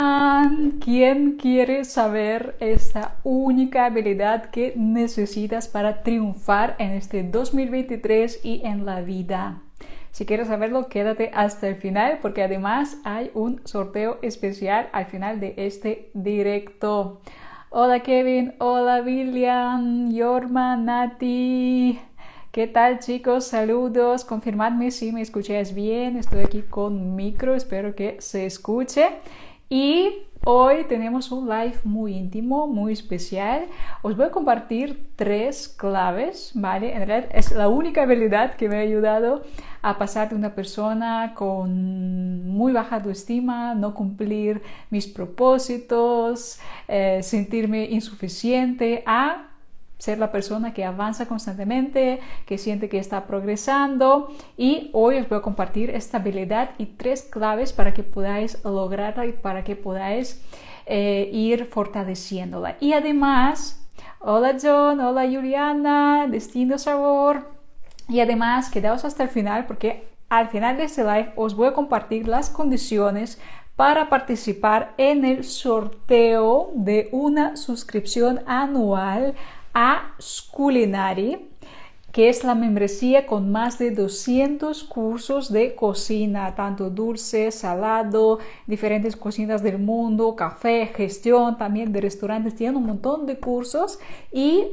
¿Quién quiere saber esta única habilidad que necesitas para triunfar en este 2023 y en la vida? Si quieres saberlo, quédate hasta el final porque además hay un sorteo especial al final de este directo. Hola Kevin, hola William, Yorma, Nati. ¿Qué tal chicos? Saludos. Confirmadme si me escucháis bien. Estoy aquí con micro, espero que se escuche. Y hoy tenemos un live muy íntimo, muy especial. Os voy a compartir tres claves, ¿vale? En realidad es la única habilidad que me ha ayudado a pasar de una persona con muy baja autoestima, no cumplir mis propósitos, eh, sentirme insuficiente, a ser la persona que avanza constantemente, que siente que está progresando y hoy os voy a compartir esta habilidad y tres claves para que podáis lograrla y para que podáis eh, ir fortaleciéndola. Y además, hola John, hola Juliana, Destino Sabor. Y además, quedaos hasta el final porque al final de este live os voy a compartir las condiciones para participar en el sorteo de una suscripción anual a Sculinary, que es la membresía con más de 200 cursos de cocina, tanto dulce, salado, diferentes cocinas del mundo, café, gestión también de restaurantes, tiene un montón de cursos y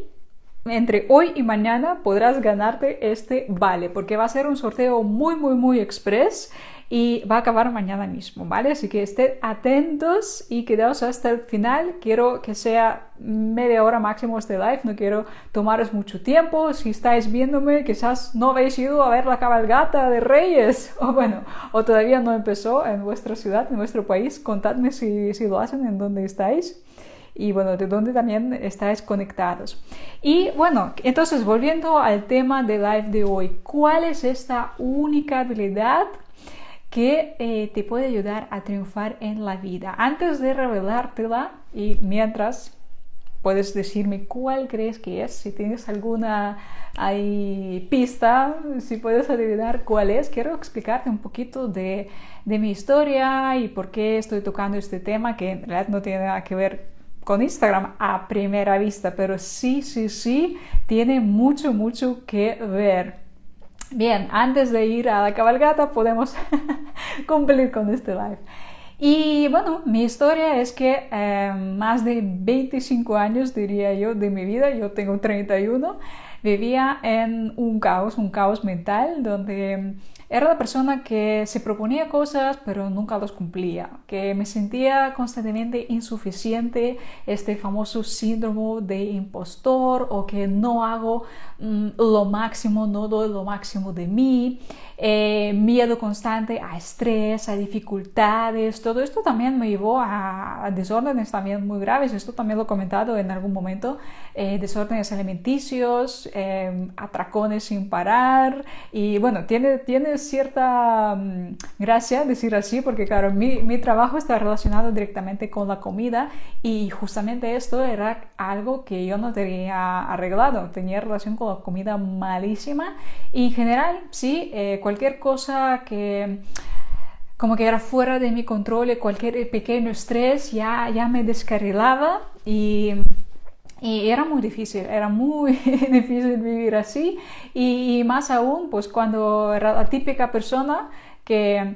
entre hoy y mañana podrás ganarte este vale, porque va a ser un sorteo muy, muy, muy express y va a acabar mañana mismo, ¿vale? Así que estén atentos y quedaos hasta el final. Quiero que sea media hora máximo este live, no quiero tomaros mucho tiempo. Si estáis viéndome, quizás no habéis ido a ver la cabalgata de Reyes, o bueno, o todavía no empezó en vuestra ciudad, en vuestro país. Contadme si, si lo hacen, en dónde estáis y bueno, de dónde también estáis conectados. Y bueno, entonces volviendo al tema de live de hoy, ¿cuál es esta única habilidad que eh, te puede ayudar a triunfar en la vida. Antes de revelártela y mientras puedes decirme cuál crees que es, si tienes alguna pista, si puedes adivinar cuál es, quiero explicarte un poquito de, de mi historia y por qué estoy tocando este tema que en realidad no tiene nada que ver con Instagram a primera vista, pero sí, sí, sí, tiene mucho, mucho que ver. Bien, antes de ir a la cabalgata podemos cumplir con este live. Y bueno, mi historia es que eh, más de 25 años, diría yo, de mi vida, yo tengo 31, vivía en un caos, un caos mental, donde era la persona que se proponía cosas pero nunca los cumplía, que me sentía constantemente insuficiente, este famoso síndrome de impostor o que no hago mm, lo máximo, no doy lo máximo de mí, eh, miedo constante a estrés, a dificultades, todo esto también me llevó a, desórdenes también muy graves, esto también lo he comentado en algún momento, eh, desórdenes alimenticios, eh, atracones sin parar y bueno, tiene, tiene cierta mm, gracia decir así porque claro, mi, mi trabajo está relacionado directamente con la comida y justamente esto era algo que yo no tenía arreglado, tenía relación con la comida malísima y en general sí, cualquier cosa que como que era fuera de mi control cualquier pequeño estrés ya, ya me descarrilaba y, y era muy difícil, era muy difícil vivir así y, más aún pues cuando era la típica persona que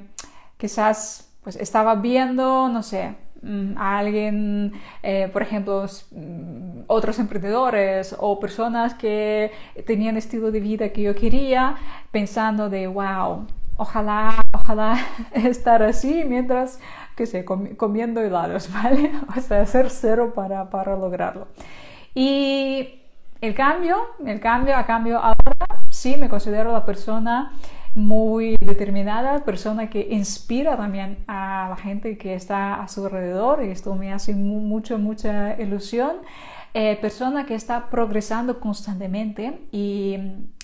quizás pues estaba viendo, no sé, mm, a alguien, eh, por ejemplo, mm, otros emprendedores o personas que tenían estilo de vida que yo quería, pensando de, wow, ojalá, ojalá estar así mientras, que sé, comiendo helados, ¿vale? O sea, ser cero para, para lograrlo. Y el cambio, el cambio, a cambio ahora sí me considero la persona muy determinada, persona que inspira también a la gente que está a su alrededor y esto me hace mucho, mucha ilusión. Eh, persona que está progresando constantemente y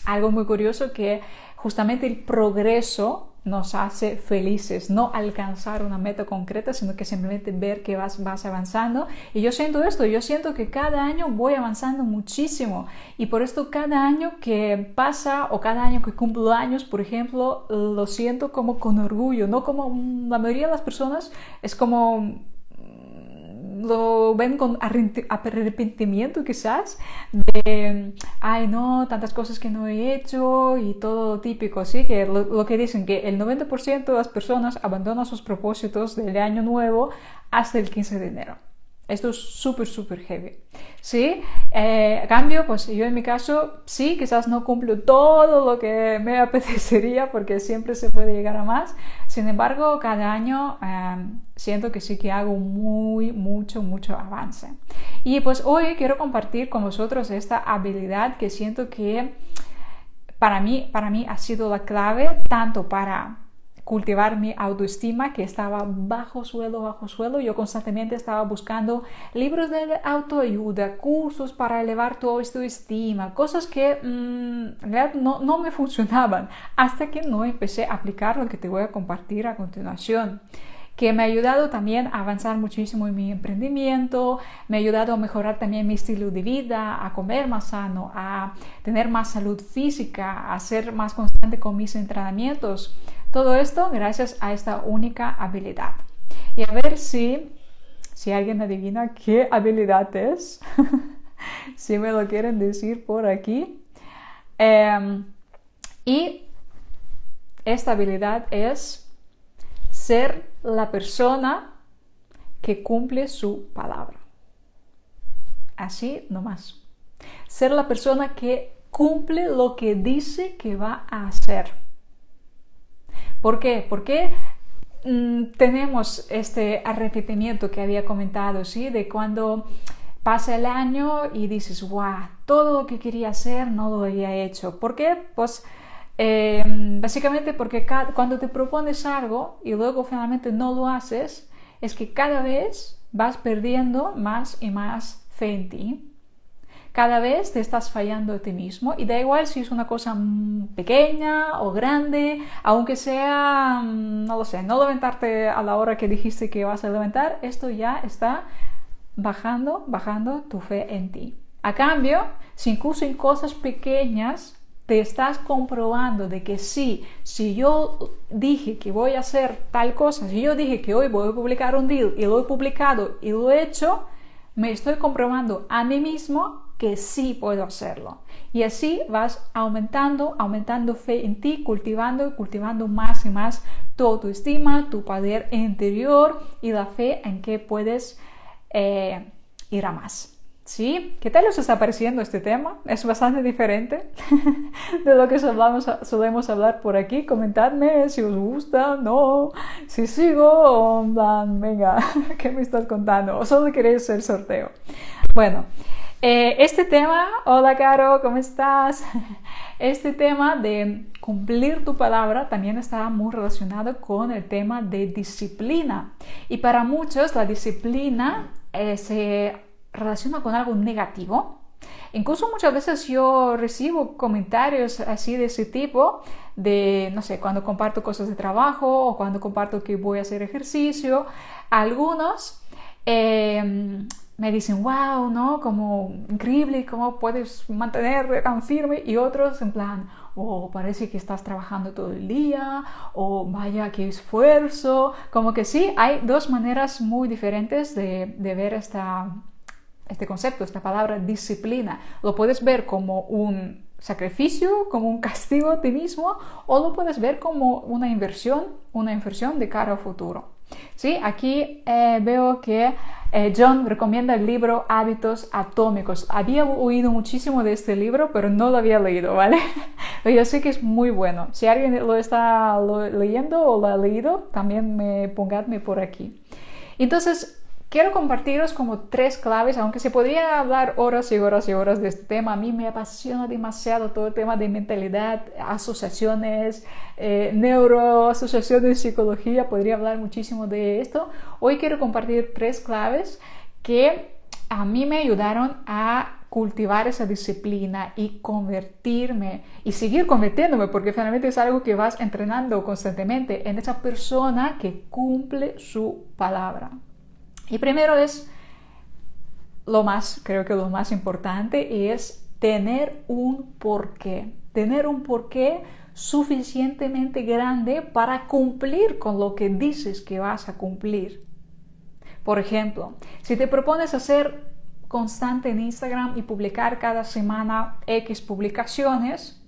algo muy curioso que justamente el progreso nos hace felices, no alcanzar una meta concreta, sino que simplemente ver que vas, vas avanzando. Y yo siento esto, yo siento que cada año voy avanzando muchísimo. Y por esto cada año que pasa o cada año que cumplo años, por ejemplo, lo siento como con orgullo, no como la mayoría de las personas es como lo ven con arrepentimiento quizás de, ay no, tantas cosas que no he hecho y todo típico, ¿sí? Que lo, lo que dicen que el 90% de las personas abandonan sus propósitos del año nuevo hasta el 15 de enero. Esto es súper, súper heavy. ¿Sí? Eh, a cambio, pues yo en mi caso, sí, quizás no cumplo todo lo que me apetecería porque siempre se puede llegar a más. Sin embargo, cada año em, siento que sí que hago muy, mucho, mucho avance. Y pues hoy quiero compartir con vosotros esta habilidad que siento que para mí, para mí ha sido la clave tanto para cultivar mi autoestima que estaba bajo suelo, bajo suelo. Yo constantemente estaba buscando libros de autoayuda, cursos para elevar tu autoestima, cosas que mm, realidad no, no me funcionaban hasta que no empecé a aplicar lo que te voy a compartir a continuación que me ha ayudado también a avanzar muchísimo en mi emprendimiento, me ha ayudado a mejorar también mi estilo de vida, a comer más sano, a tener más salud física, a ser más constante con mis entrenamientos. Todo esto gracias a esta única habilidad. Y a ver si, si alguien adivina qué habilidad es, si me lo quieren decir por aquí. Em, y esta habilidad es ser la persona que cumple su palabra. Así nomás. Ser la persona que cumple lo que dice que va a hacer. ¿Por qué? Porque mm, tenemos este arrepentimiento que había comentado, ¿sí? De cuando pasa el año y dices, wow, todo lo que quería hacer no lo había hecho. ¿Por qué? Pues em, básicamente porque cuando te propones algo y luego finalmente no lo haces, es que cada vez vas perdiendo más y más fe en ti cada vez te estás fallando a ti mismo y da igual si es una cosa pequeña o grande, aunque sea, no lo sé, no levantarte a la hora que dijiste que vas a levantar, esto ya está bajando, bajando tu fe en ti. A cambio, si incluso en cosas pequeñas te estás comprobando de que sí, si yo dije que voy a hacer tal cosa, si yo dije que hoy voy a publicar un deal y lo he publicado y lo he hecho, me estoy comprobando a mí mismo que sí puedo hacerlo. Y así vas aumentando, aumentando fe en ti, cultivando cultivando más y más tu autoestima, tu poder interior y la fe en que puedes eh, ir a más. ¿Sí? ¿Qué tal os está pareciendo este tema? Es bastante diferente de lo que solemos, solemos hablar por aquí. Comentadme si os gusta, no, si sigo o venga, ¿qué me estás contando? ¿O solo queréis el sorteo? Bueno, eh, este tema, hola Caro, ¿cómo estás? Este tema de cumplir tu palabra también está muy relacionado con el tema de disciplina. Y para muchos la disciplina eh, se relaciona con algo negativo. Incluso muchas veces yo recibo comentarios así de ese tipo, de, no sé, cuando comparto cosas de trabajo o cuando comparto que voy a hacer ejercicio. Algunos eh, me dicen, wow, ¿no? Como increíble, ¿cómo puedes mantener tan firme? Y otros en plan, oh, parece que estás trabajando todo el día, o vaya, qué esfuerzo. Como que sí, hay dos maneras muy diferentes de, ver este concepto, esta palabra disciplina. Lo puedes ver como un sacrificio, como un castigo a ti mismo, o lo puedes ver como una inversión, una inversión de cara al futuro. ¿Sí? Aquí eh, veo que eh, John recomienda el libro Hábitos Atómicos. Había oído muchísimo de este libro, pero no lo había leído, ¿vale? yo sé que es muy bueno. Si alguien lo está leyendo o lo ha leído, también me pongadme por aquí. Entonces, Quiero compartiros como tres claves, aunque se podría hablar horas y horas y horas de este tema. A mí me apasiona demasiado todo el tema de mentalidad, asociaciones, eh, neuroasociaciones, psicología. Podría hablar muchísimo de esto. Hoy quiero compartir tres claves que a mí me ayudaron a cultivar esa disciplina y convertirme y seguir convirtiéndome, porque finalmente es algo que vas entrenando constantemente en esa persona que cumple su palabra. Y primero es, lo más, creo que lo más importante es tener un porqué, tener un porqué suficientemente grande para cumplir con lo que dices que vas a cumplir. Por ejemplo, si te propones hacer constante en Instagram y publicar cada semana X publicaciones,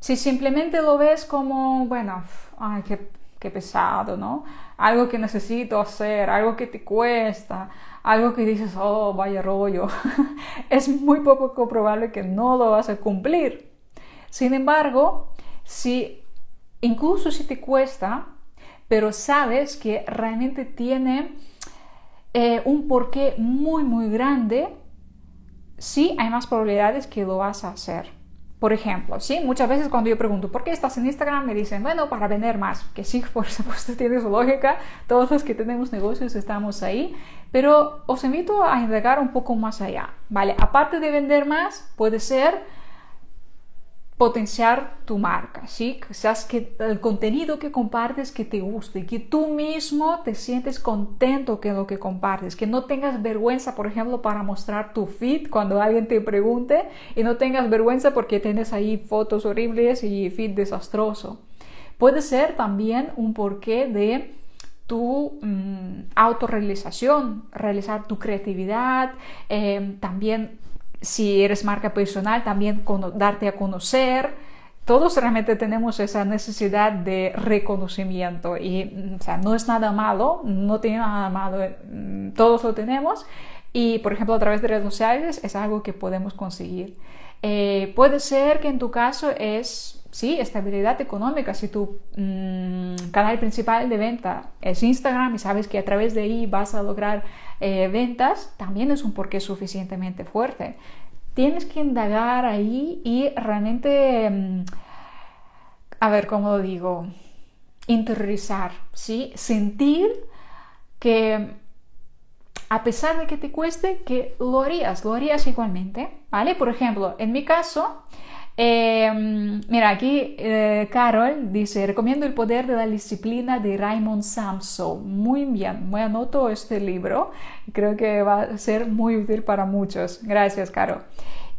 si simplemente lo ves como, bueno, ay, qué, qué pesado, ¿no? Algo que necesito hacer, algo que te cuesta, algo que dices, oh, vaya rollo, es muy poco probable que no lo vas a cumplir. Sin embargo, si incluso si te cuesta, pero sabes que realmente tiene eh, un porqué muy, muy grande, sí hay más probabilidades que lo vas a hacer. Por ejemplo, ¿sí? muchas veces cuando yo pregunto, ¿por qué estás en Instagram? Me dicen, bueno, para vender más. Que sí, por supuesto, tiene su lógica. Todos los que tenemos negocios estamos ahí. Pero os invito a indagar un poco más allá. ¿Vale? Aparte de vender más, puede ser potenciar tu marca, ¿sí? Quizás que el contenido que compartes que te guste, que tú mismo te sientes contento con lo que compartes, que no tengas vergüenza, por ejemplo, para mostrar tu feed cuando alguien te pregunte y no tengas vergüenza porque tienes ahí fotos horribles y feed desastroso. Puede ser también un porqué de tu mm, autorrealización, realizar tu creatividad, eh, también si eres marca personal, también darte a conocer. Todos realmente tenemos esa necesidad de reconocimiento y mm, o sea, no es nada malo, no tiene nada malo, mm, todos lo tenemos y por ejemplo a través de redes sociales es algo que podemos conseguir. Eh, puede ser que en tu caso es, sí, estabilidad económica. Si tu mm, canal principal de venta es Instagram y sabes que a través de ahí vas a lograr eh, ventas, también es un porqué suficientemente fuerte. Tienes que indagar ahí y realmente, mm, a ver cómo lo digo, interiorizar, ¿sí? Sentir que a pesar de que te cueste, que lo harías, lo harías igualmente, ¿vale? Por ejemplo, en mi caso, em, mira, aquí eh, Carol dice, recomiendo el poder de la disciplina de Raymond Samson. Muy bien, me anoto este libro, creo que va a ser muy útil para muchos. Gracias, Carol.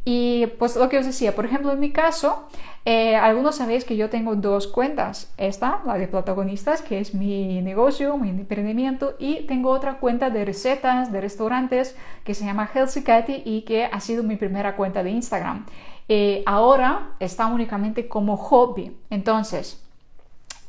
Y pues lo que os decía, por ejemplo, en mi caso, eh, algunos sabéis que yo tengo dos cuentas. Esta, la de protagonistas, que es mi negocio, mi emprendimiento, y tengo otra cuenta de recetas, de restaurantes, que se llama Healthy y que ha sido mi primera cuenta de Instagram. Eh, ahora está únicamente como hobby. Entonces,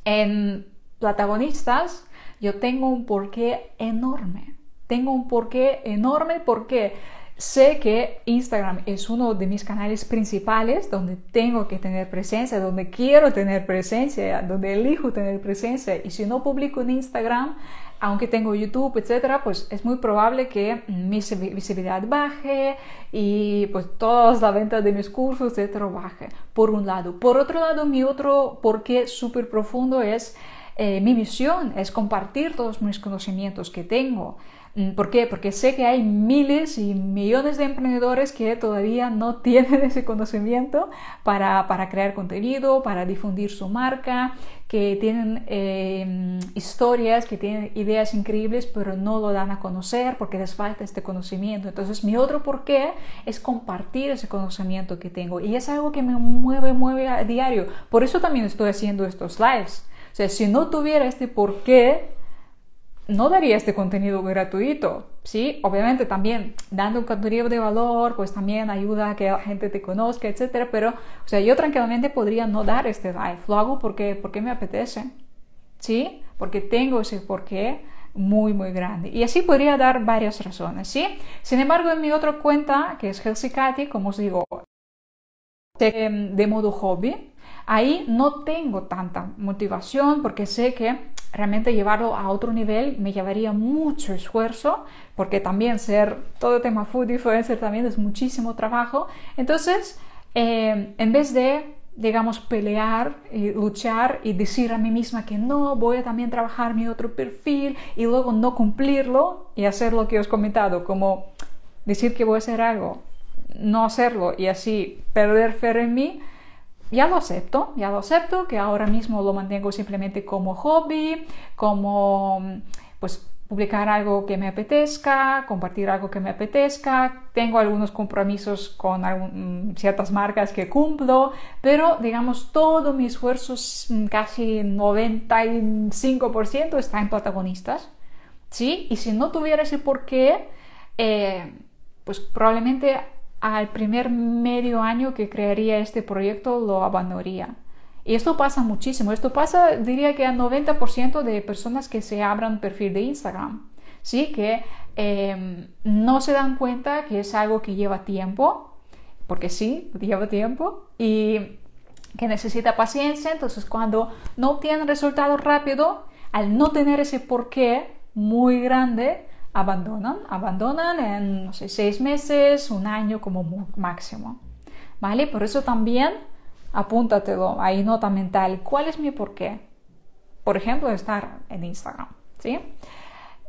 en protagonistas, yo tengo un porqué enorme. Tengo un porqué enorme porque Sé que Instagram es uno de mis canales principales donde tengo que tener presencia, donde quiero tener presencia, donde elijo tener presencia. Y si no publico en Instagram, aunque tengo YouTube, etcétera, pues es muy probable que mi visibilidad baje y pues todas las ventas de mis cursos, etcétera, baje. Por un lado. Por otro lado, mi otro porqué súper profundo es eh, mi misión, es compartir todos mis conocimientos que tengo. Mm, ¿Por qué? Porque sé que hay miles y millones de emprendedores que todavía no tienen ese conocimiento para, crear contenido, para difundir su marca, que tienen em, historias, que tienen ideas increíbles, pero no lo dan a conocer porque les falta este conocimiento. Entonces, mi otro porqué es compartir ese conocimiento que tengo y es algo que me mueve, mueve a diario. Por eso también estoy haciendo estos lives. O sea, si no tuviera este porqué, no daría este contenido gratuito, ¿sí? Obviamente también dando un contenido de valor, pues también ayuda a que la gente te conozca, etcétera, pero, o sea, yo tranquilamente podría no dar este live, lo hago porque, porque me apetece, ¿sí? Porque tengo ese porqué muy, muy grande. Y así podría dar varias razones, ¿sí? Sin embargo, en mi otra cuenta, que es Cathy, como os digo, de modo hobby, ahí no tengo tanta motivación porque sé que realmente llevarlo a otro nivel me llevaría mucho esfuerzo, porque también ser todo tema food influencer también es muchísimo trabajo. Entonces, eh, en vez de, digamos, pelear y luchar y decir a mí misma que no, voy a también trabajar mi otro perfil y luego no cumplirlo y hacer lo que os he comentado, como decir que voy a hacer algo, no hacerlo y así perder fe en mí, ya lo acepto, ya lo acepto, que ahora mismo lo mantengo simplemente como hobby, como pues publicar algo que me apetezca, compartir algo que me apetezca, tengo algunos compromisos con mm, ciertas marcas que cumplo, pero digamos todo mi esfuerzo, casi 95% está en protagonistas. ¿sí? Y si no tuviera ese por qué, eh, pues probablemente al primer medio año que crearía este proyecto lo abandonaría. Y esto pasa muchísimo. Esto pasa, diría que al 90% de personas que se abran perfil de Instagram. ¿Sí? Que em, no se dan cuenta que es algo que lleva tiempo, porque sí, lleva tiempo, y que necesita paciencia. Entonces, cuando no obtienen resultados rápido, al no tener ese porqué muy grande, abandonan, abandonan en, no sé, seis meses, un año como máximo. ¿Vale? Por eso también apúntatelo ahí nota mental. ¿Cuál es mi porqué? Por ejemplo, estar en Instagram, ¿sí?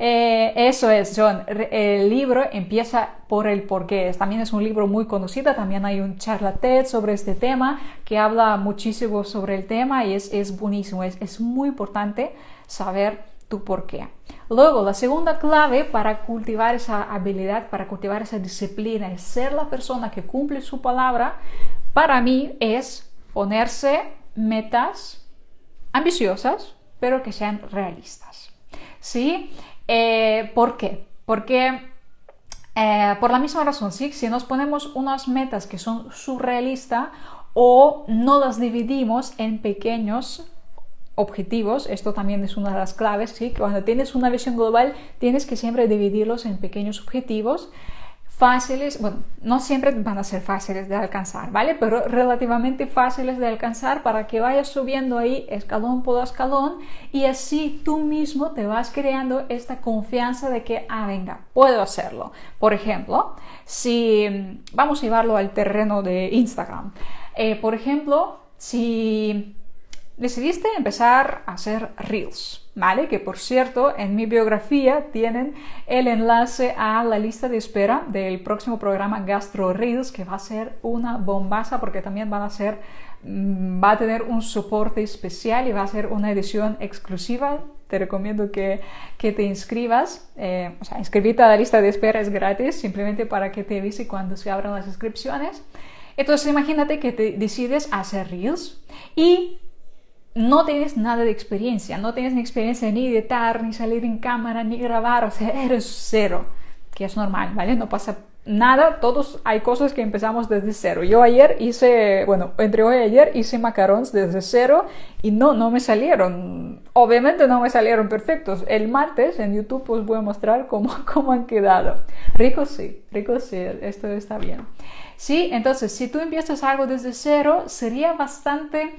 Eh, eso es, John. El libro empieza por el porqué. También es un libro muy conocido. También hay un charla sobre este tema que habla muchísimo sobre el tema y es, es buenísimo. Es, es muy importante saber tu porqué. Luego, la segunda clave para cultivar esa habilidad, para cultivar esa disciplina, es ser la persona que cumple su palabra, para mí es ponerse metas ambiciosas, pero que sean realistas. ¿Sí? Eh, ¿Por qué? Porque eh, por la misma razón, ¿sí? si nos ponemos unas metas que son surrealistas o no las dividimos en pequeños objetivos, esto también es una de las claves, ¿sí? cuando tienes una visión global tienes que siempre dividirlos en pequeños objetivos fáciles, bueno, no siempre van a ser fáciles de alcanzar, ¿vale? Pero relativamente fáciles de alcanzar para que vayas subiendo ahí escalón por escalón y así tú mismo te vas creando esta confianza de que, ah, venga, puedo hacerlo. Por ejemplo, si vamos a llevarlo al terreno de Instagram, eh, por ejemplo, si decidiste empezar a hacer reels, ¿vale? Que por cierto, en mi biografía tienen el enlace a la lista de espera del próximo programa Gastro Reels, que va a ser una bombaza porque también van a ser, mm, va a tener un soporte especial y va a ser una edición exclusiva. Te recomiendo que, que te inscribas. Eh, o sea, inscribirte a la lista de espera es gratis, simplemente para que te avise cuando se abran las inscripciones. Entonces imagínate que te decides hacer reels y no tienes nada de experiencia, no tienes ni experiencia ni editar, ni salir en cámara, ni grabar, o sea, eres cero, que es normal, ¿vale? No pasa nada, todos hay cosas que empezamos desde cero. Yo ayer hice, bueno, entre hoy y ayer hice macarons desde cero y no, no me salieron. Obviamente no me salieron perfectos. El martes en YouTube os voy a mostrar cómo, cómo han quedado. Ricos sí, ricos sí, esto está bien. Sí, entonces si tú empiezas algo desde cero, sería bastante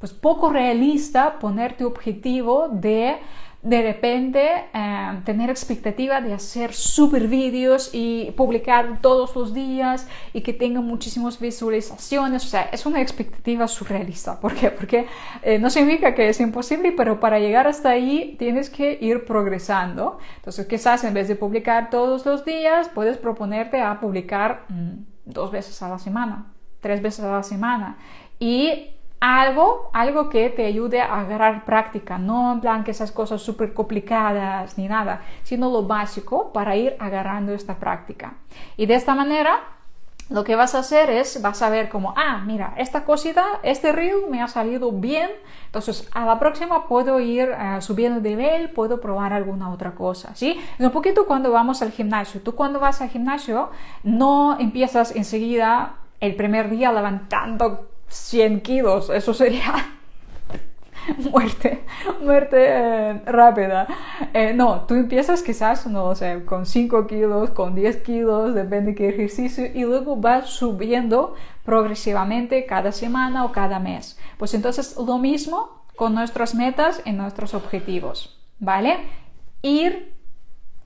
pues poco realista ponerte objetivo de de repente eh, tener expectativa de hacer super vídeos y publicar todos los días y que tenga muchísimas visualizaciones. O sea, es una expectativa surrealista. ¿Por qué? Porque eh, no significa que es imposible, pero para llegar hasta ahí tienes que ir progresando. Entonces, quizás en vez de publicar todos los días, puedes proponerte a publicar mm, dos veces a la semana, tres veces a la semana. Y algo, algo que te ayude a agarrar práctica, no en plan que esas cosas súper complicadas ni nada, sino lo básico para ir agarrando esta práctica. Y de esta manera, lo que vas a hacer es, vas a ver como, ah, mira, esta cosita, este reel me ha salido bien, entonces a la próxima puedo ir uh, subiendo de nivel, puedo probar alguna otra cosa, ¿sí? Es un poquito cuando vamos al gimnasio. Tú cuando vas al gimnasio no empiezas enseguida el primer día levantando 100 kilos, eso sería muerte, muerte eh, rápida. Eh, no, tú empiezas quizás, no sé, con 5 kilos, con 10 kilos, depende de qué ejercicio, y luego vas subiendo progresivamente cada semana o cada mes. Pues entonces lo mismo con nuestras metas y nuestros objetivos, ¿vale? Ir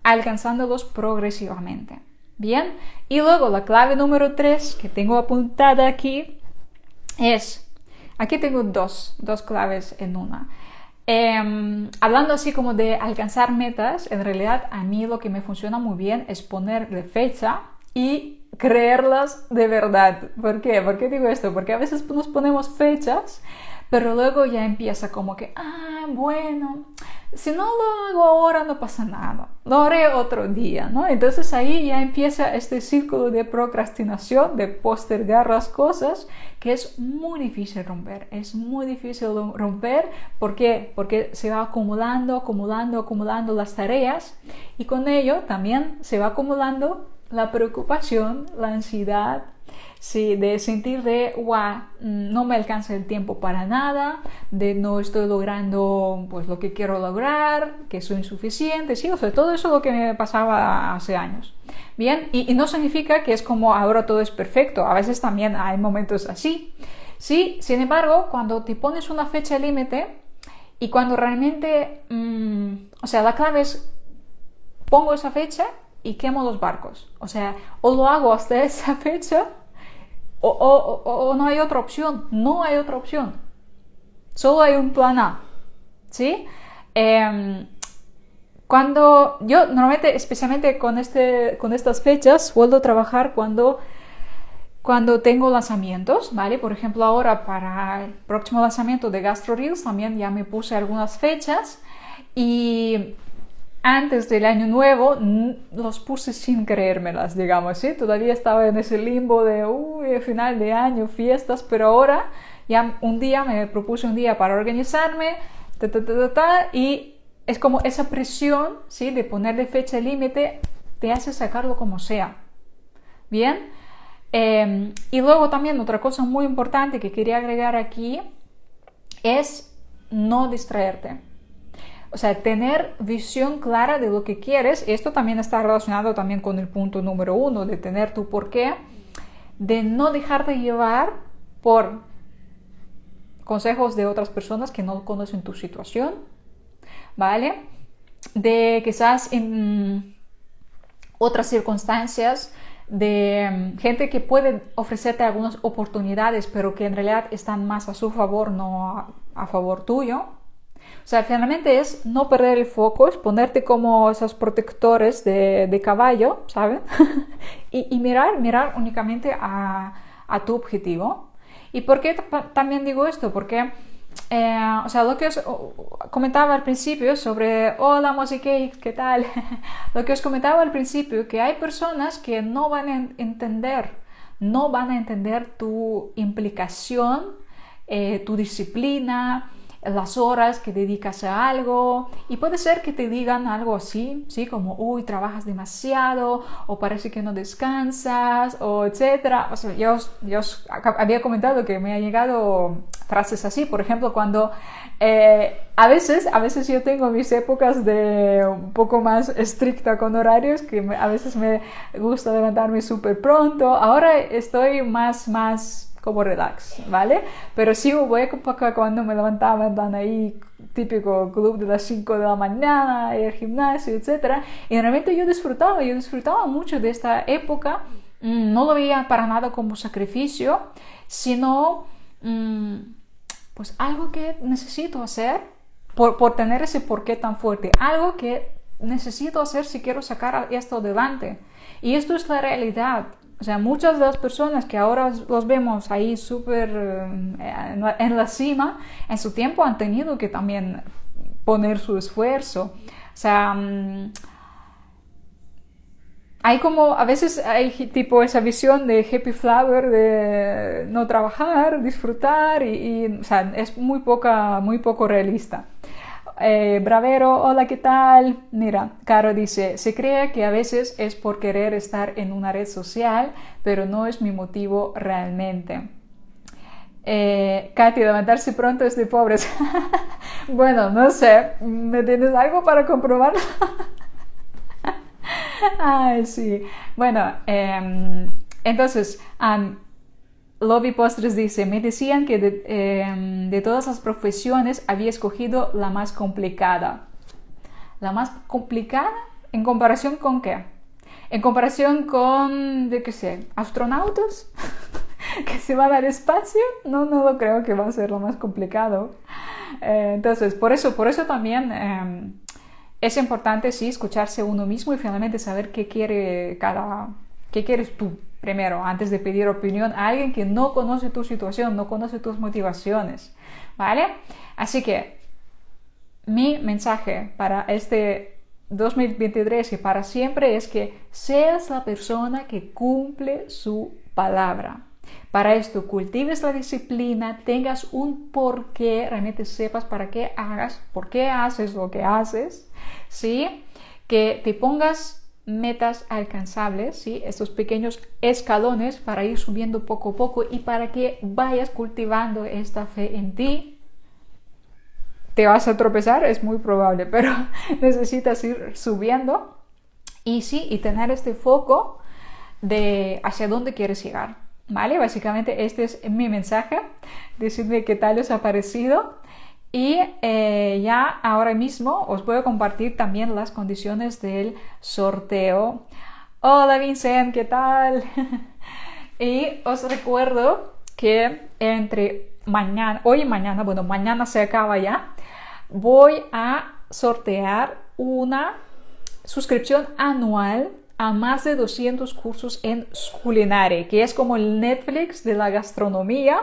alcanzándolos progresivamente. Bien, y luego la clave número 3 que tengo apuntada aquí es, aquí tengo dos, dos claves en una. Em, hablando así como de alcanzar metas, en realidad a mí lo que me funciona muy bien es ponerle fecha y creerlas de verdad. ¿Por qué? ¿Por qué digo esto? Porque a veces nos ponemos fechas, pero luego ya empieza como que, ah, bueno, si no lo hago ahora no pasa nada, lo haré otro día, ¿no? Entonces ahí ya empieza este círculo de procrastinación, de postergar las cosas, que es muy difícil romper, es muy difícil romper, ¿por qué? Porque se va acumulando, acumulando, acumulando las tareas y con ello también se va acumulando la preocupación, la ansiedad, Sí, de sentir de, wow, mm, no me alcanza el tiempo para nada, de no estoy logrando pues lo que quiero lograr, que soy insuficiente, sí, o sea, todo eso es lo que me pasaba hace años. Bien, y, no significa que es como ahora todo es perfecto, a veces también hay momentos así. Sí, sin embargo, cuando te pones una fecha límite y cuando realmente, mm, o sea, la clave es, pongo esa fecha y quemo los barcos. O sea, o lo hago hasta esa fecha o, no hay otra opción, no hay otra opción. Solo hay un plan A. ¿Sí? Em, cuando yo normalmente, especialmente con, este, con estas fechas, suelo trabajar cuando, cuando tengo lanzamientos, ¿vale? Por ejemplo, ahora para el próximo lanzamiento de Gastro Reels también ya me puse algunas fechas y antes del año nuevo los puse sin creérmelas, digamos, ¿sí? Todavía estaba en ese limbo de, uy, final de año, fiestas, pero ahora ya un día me propuse un día para organizarme, ta, ta, ta, y es como esa presión, ¿sí? De ponerle fecha límite, te hace sacarlo como sea. Bien. Em, y luego también otra cosa muy importante que quería agregar aquí es no distraerte. O sea, tener visión clara de lo que quieres. Esto también está relacionado también con el punto número uno, de tener tu porqué, de no dejarte llevar por consejos de otras personas que no conocen tu situación, ¿vale? De quizás en otras circunstancias, de gente que puede ofrecerte algunas oportunidades, pero que en realidad están más a su favor, no a favor tuyo. O sea, finalmente es no perder el foco, es ponerte como esos protectores de, caballo, ¿sabes? y, mirar, mirar únicamente a, tu objetivo. ¿Y por qué también digo esto? Porque, eh, o sea, lo que os comentaba al principio sobre, hola Mosicake, ¿qué tal? lo que os comentaba al principio, que hay personas que no van a entender, no van a entender tu implicación, eh, tu disciplina, las horas que dedicas a algo y puede ser que te digan algo así, ¿sí? Como, uy, trabajas demasiado o parece que no descansas o etcétera. Yo, yo había comentado que me ha llegado frases así, por ejemplo, cuando eh, a veces, a veces yo tengo mis épocas de un poco más estricta con horarios, que a veces me gusta levantarme súper pronto, ahora estoy más, más como relax, ¿vale? Pero sí hubo época cuando me levantaba en ahí, típico club de las 5 de la mañana, el gimnasio, etc. Y realmente yo disfrutaba, yo disfrutaba mucho de esta época, mm, no lo veía para nada como sacrificio, sino mm, pues algo que necesito hacer por, por tener ese porqué tan fuerte, algo que necesito hacer si quiero sacar esto adelante. Y esto es la realidad. O sea, muchas de las personas que ahora los vemos ahí súper eh, en la cima, en su tiempo han tenido que también poner su esfuerzo. O sea, mm, hay como, a veces hay tipo esa visión de happy flower, de no trabajar, disfrutar, y, o sea, es muy, poca, muy poco realista. Eh, Bravero, hola, ¿qué tal? Mira, Caro dice, se cree que a veces es por querer estar en una red social, pero no es mi motivo realmente. Eh, Katy, levantarse pronto es de pobres. bueno, no sé, ¿me tienes algo para comprobar? Ay, sí. Bueno, em, entonces, Lobby Postres dice, me decían que em, de, todas las profesiones había escogido la más complicada. ¿La más complicada? ¿En comparación con qué? En comparación con, de qué sé, astronautas que se van al espacio, no, no lo creo que va a ser lo más complicado. Eh, entonces, por eso, por eso también em, es importante, sí, escucharse uno mismo y finalmente saber qué quiere cada, qué quieres tú primero, antes de pedir opinión a alguien que no conoce tu situación, no conoce tus motivaciones, ¿vale? Así que mi mensaje para este 2023 y para siempre es que seas la persona que cumple su palabra. Para esto, cultives la disciplina, tengas un porqué, realmente sepas para qué hagas, por qué haces lo que haces, ¿sí? Que te pongas metas alcanzables, ¿sí? estos pequeños escalones para ir subiendo poco a poco y para que vayas cultivando esta fe en ti. Te vas a tropezar, es muy probable, pero necesitas ir subiendo y sí, y tener este foco de hacia dónde quieres llegar. ¿Vale? Básicamente este es mi mensaje. Decidme qué tal os ha parecido. Y eh, ya ahora mismo os voy a compartir también las condiciones del sorteo. Hola Vincent, ¿qué tal? y os recuerdo que entre mañana, hoy y mañana, bueno, mañana se acaba ya, voy a sortear una suscripción anual a más de 200 cursos en culinaria, que es como el Netflix de la gastronomía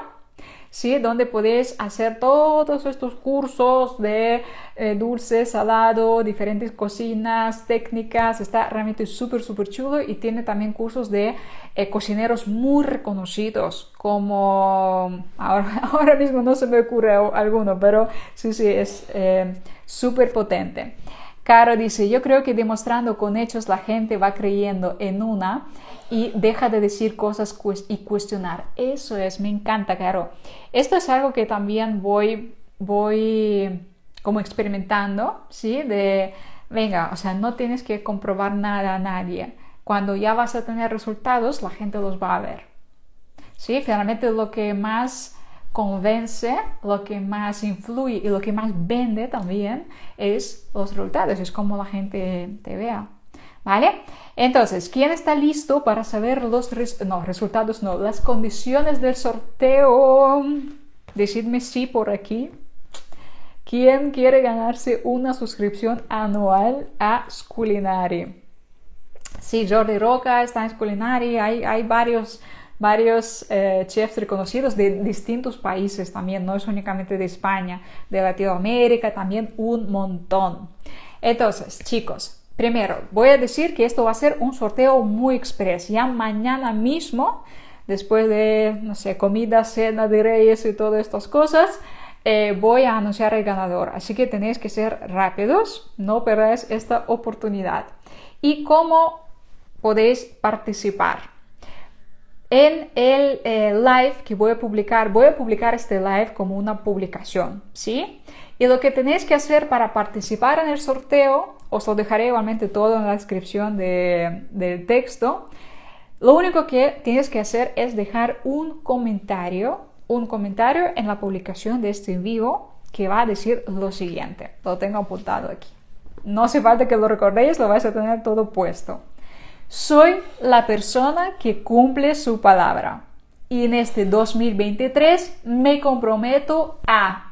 ¿sí? Donde puedes hacer todos estos cursos de eh, dulce, salado, diferentes cocinas, técnicas. Está realmente súper, súper chulo y tiene también cursos de eh, cocineros muy reconocidos, como ahora, ahora, mismo no se me ocurre alguno, pero sí, sí, es eh, súper potente. Caro dice, yo creo que demostrando con hechos la gente va creyendo en una y deja de decir cosas y cuestionar. Eso es, me encanta, Caro. Esto es algo que también voy, voy como experimentando, ¿sí? De, venga, o sea, no tienes que comprobar nada a nadie. Cuando ya vas a tener resultados, la gente los va a ver. ¿Sí? Finalmente lo que más convence, lo que más influye y lo que más vende también es los resultados, es como la gente te vea. ¿Vale? Entonces, ¿quién está listo para saber los resultados? No, las condiciones del sorteo. Decidme sí por aquí. ¿Quién quiere ganarse una suscripción anual a Sculinari? Sí, Jordi Roca está en Sculinari. Hay, hay varios, varios eh, chefs reconocidos de distintos países también. No es únicamente de España, de Latinoamérica también un montón. Entonces, chicos, Primero, voy a decir que esto va a ser un sorteo muy express. Ya mañana mismo, después de, no sé, comida, cena de reyes y todas estas cosas, eh, voy a anunciar el ganador. Así que tenéis que ser rápidos, no perdáis esta oportunidad. ¿Y cómo podéis participar? En el eh, live que voy a publicar, voy a publicar este live como una publicación, ¿sí? Y lo que tenéis que hacer para participar en el sorteo os lo dejaré igualmente todo en la descripción del texto. Lo único que tienes que hacer es dejar un comentario, un comentario en la publicación de este vivo que va a decir lo siguiente. Lo tengo apuntado aquí. No hace falta que lo recordéis, lo vais a tener todo puesto. Soy la persona que cumple su palabra y en este 2023 me comprometo a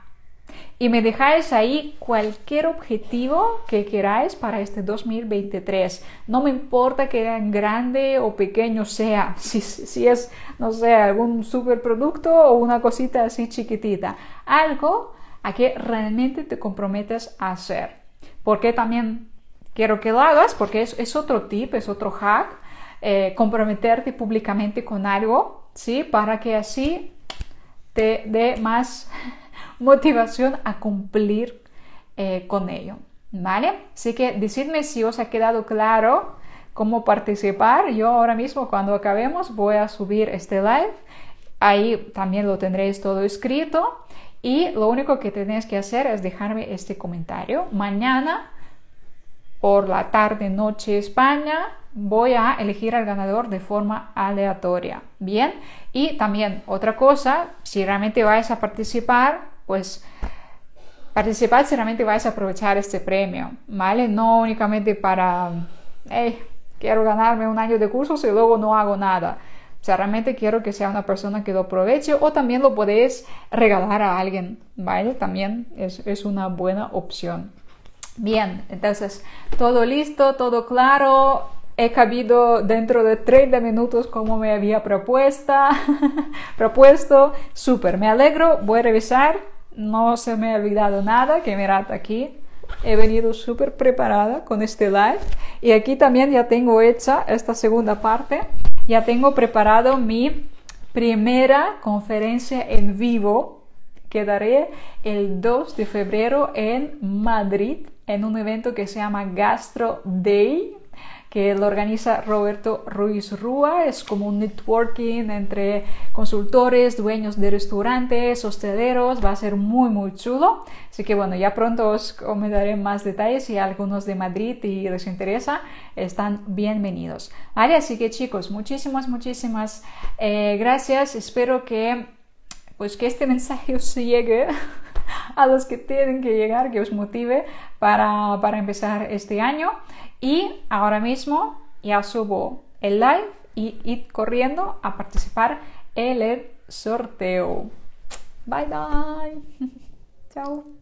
y me dejáis ahí cualquier objetivo que queráis para este 2023. No me importa que grande o pequeño sea, si, es, no sé, algún superproducto o una cosita así chiquitita. Algo a que realmente te comprometes a hacer. Porque también quiero que lo hagas, porque es, es otro tip, es otro hack, eh, comprometerte públicamente con algo, ¿sí? Para que así te dé más motivación a cumplir eh, con ello. ¿Vale? Así que decidme si os ha quedado claro cómo participar. Yo ahora mismo cuando acabemos voy a subir este live. Ahí también lo tendréis todo escrito. Y lo único que tenéis que hacer es dejarme este comentario. Mañana por la tarde, noche España, voy a elegir al ganador de forma aleatoria. Bien, y también otra cosa, si realmente vais a participar, pues participar realmente vais a aprovechar este premio, ¿vale? No únicamente para, hey, quiero ganarme un año de cursos y luego no hago nada. O sea, realmente quiero que sea una persona que lo aproveche o también lo podéis regalar a alguien, ¿vale? También es, es una buena opción. Bien, entonces todo listo, todo claro. He cabido dentro de 30 minutos como me había propuesta, propuesto. Súper, me alegro. Voy a revisar no se me ha olvidado nada, que mirad aquí, he venido súper preparada con este live. Y aquí también ya tengo hecha esta segunda parte, ya tengo preparado mi primera conferencia en vivo que daré el 2 de febrero en Madrid en un evento que se llama Gastro Day que lo organiza Roberto Ruiz Rúa. Es como un networking entre consultores, dueños de restaurantes, hosteleros. Va a ser muy, muy chulo. Así que bueno, ya pronto os comentaré más detalles si algunos de Madrid y les interesa, están bienvenidos. Vale, así que chicos, muchísimas, muchísimas eh, gracias. Espero que pues que este mensaje os llegue a los que tienen que llegar, que os motive para, para empezar este año. Y ahora mismo ya subo el live y id corriendo a participar en el sorteo. Bye bye. Chao.